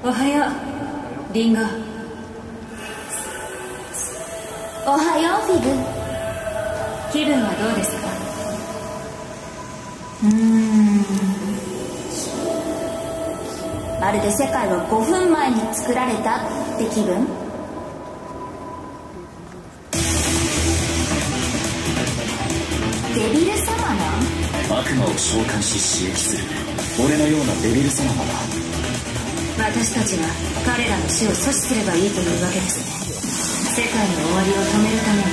おはよう。リンゴ。おはようフィグ。気分はどうですか？うーん。まるで世界は5分前に作られたって気分？デビルサマナ悪魔を召喚し刺激する。俺のようなデビル様なら私たちは彼らの死を阻止すればいいというわけですね。世界の終わりを止めるために。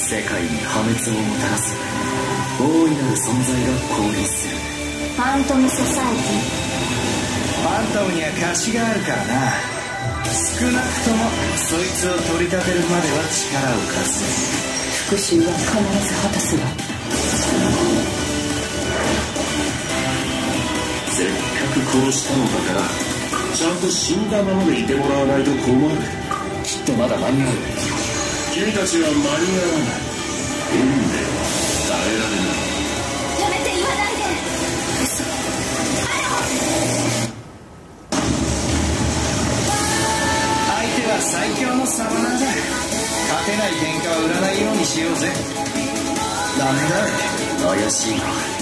世界に破滅をもたらす大いなる存在が降臨する。ファントムソサイテファントムには貸しがあるからな。少なくともそいつを取り立てるまでは力を貸す。復讐は必ず果たすわ殺したのだからちゃんと死んだままでいてもらわないと困るきっとまだ間に合う君たちは間に合わない運命は変えられないやめて言わないで相手は最強のサマナーだ勝てない喧嘩は。売らないようにしようぜダメだ怪しいが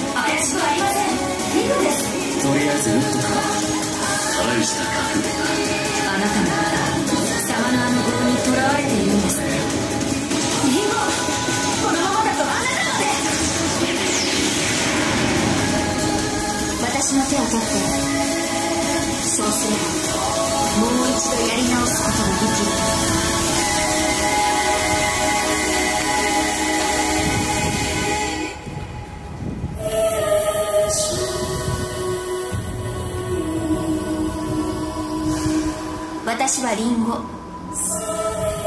したかあなたもまだサマナーの棒に囚われているんですねリンゴこのままだとあなたので私の手を取ってそうすればもう一度やり直すことが私はリンゴ。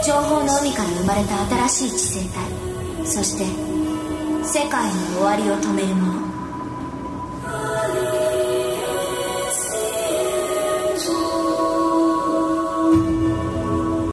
情報の海から生まれた新しい知性体そして世界の終わりを止めるもの。